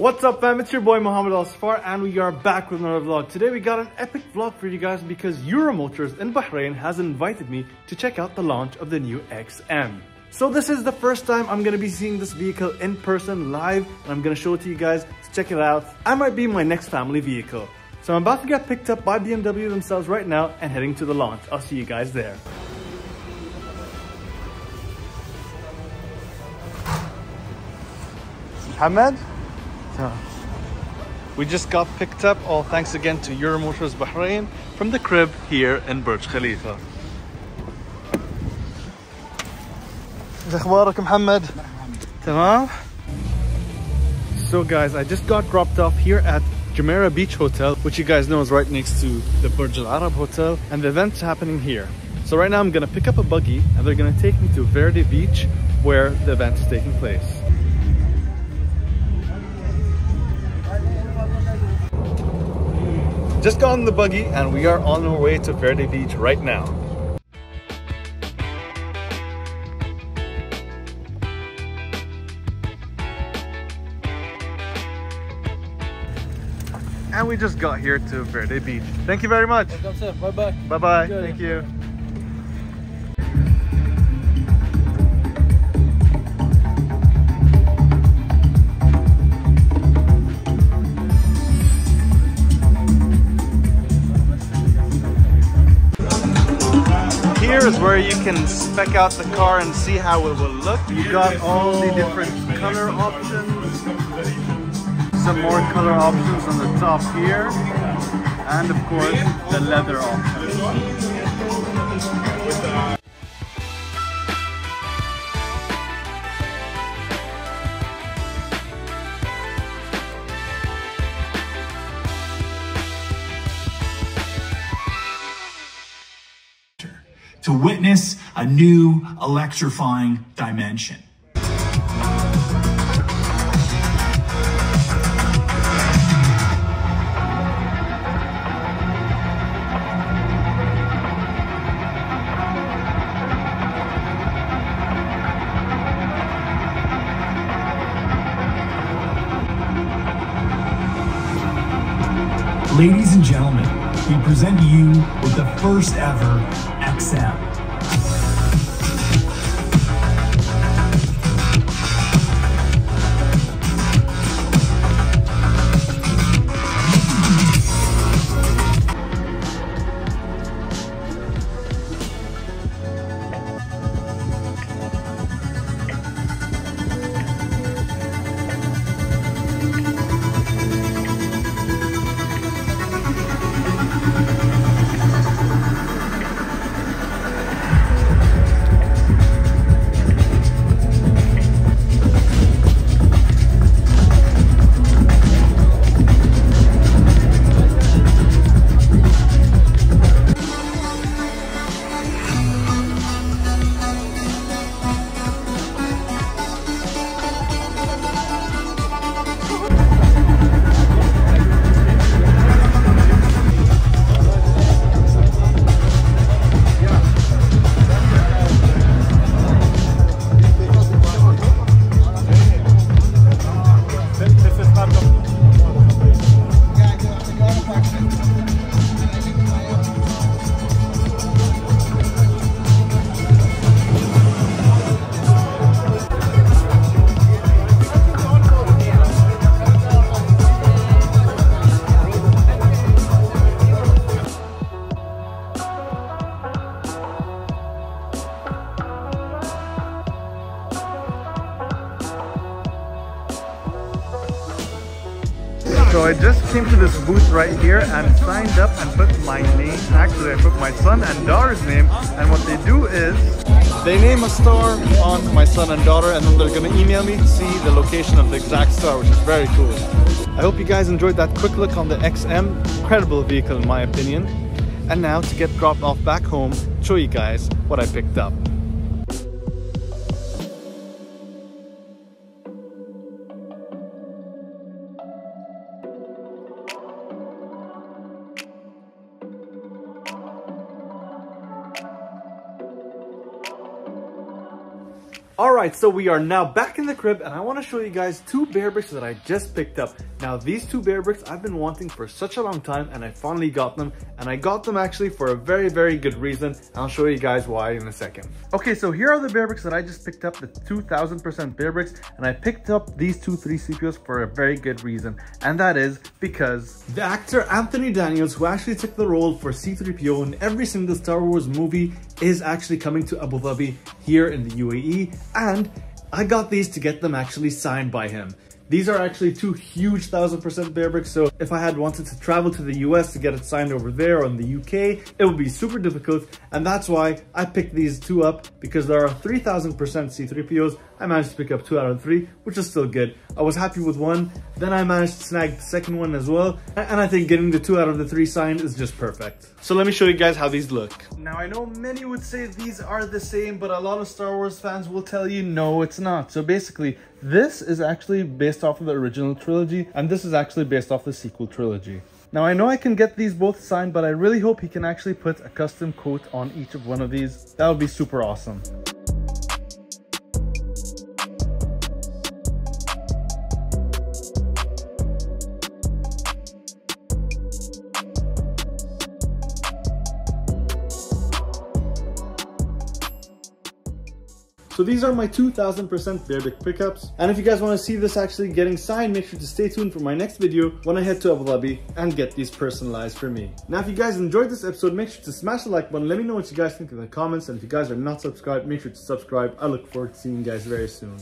What's up fam, it's your boy Mohamed Al-Safar and we are back with another vlog. Today we got an epic vlog for you guys because Euromotors in Bahrain has invited me to check out the launch of the new XM. So this is the first time I'm gonna be seeing this vehicle in person live and I'm gonna show it to you guys to check it out. I might be my next family vehicle. So I'm about to get picked up by BMW themselves right now and heading to the launch. I'll see you guys there. Hamad? We just got picked up, all thanks again to Euromotors Bahrain from the crib here in Burj Khalifa. ايش اخبارك محمد؟ تمام؟ So guys, I just got dropped off here at Jumeirah Beach Hotel, which you guys know is right next to the Burj Al Arab Hotel, and the event's happening here. So right now I'm gonna pick up a buggy and they're gonna take me to Verde Beach where the event is taking place. Just got on the buggy and we are on our way to Verde Beach right now. And we just got here to Verde Beach. Thank you very much. Welcome, sir. Bye bye. Bye bye. Enjoy. Thank you. You can spec out the car and see how it will look. You got all the different color options. Some more color options on the top here. And of course, the leather option. To witness a new electrifying dimension. Ladies and gentlemen, we present you with the first ever XM. So I just came to this booth right here and signed up and put my name. Actually, I put my son and daughter's name. And what they do is they name a store on my son and daughter, and then they're gonna email me to see the location of the exact store, which is very cool. I hope you guys enjoyed that quick look on the XM. Incredible vehicle in my opinion. And now to get dropped off back home, show you guys what I picked up. Alright, so we are now back in the crib and I want to show you guys two Bearbricks that I just picked up. Now these two Bearbricks I've been wanting for such a long time and I finally got them. And I got them actually for a very very good reason. And I'll show you guys why in a second. Okay, so here are the Bearbricks that I just picked up, the 2000% Bearbricks. And I picked up these two 3CPOs for a very good reason. And that is because the actor Anthony Daniels who actually took the role for C-3PO in every single Star Wars movie is actually coming to Abu Dhabi here in the UAE and I got these to get them actually signed by him. These are actually two huge 1000% Bearbricks, so if I had wanted to travel to the US to get it signed over there or in the UK, it would be super difficult, and that's why I picked these two up, because there are 3000% C3POs, I managed to pick up two out of three, which is still good. I was happy with one, then I managed to snag the second one as well, and I think getting the two out of the three signed is just perfect. So let me show you guys how these look. Now I know many would say these are the same, but a lot of Star Wars fans will tell you no, it's not. So basically, this is actually based off of the original trilogy, and this is actually based off the sequel trilogy. Now I know I can get these both signed, but I really hope he can actually put a custom coat on each of one of these. That would be super awesome. So these are my 2000% Bearbrick pickups. And if you guys want to see this actually getting signed, make sure to stay tuned for my next video when I head to Abu Dhabi and get these personalized for me. Now, if you guys enjoyed this episode, make sure to smash the like button. Let me know what you guys think in the comments. And if you guys are not subscribed, make sure to subscribe. I look forward to seeing you guys very soon.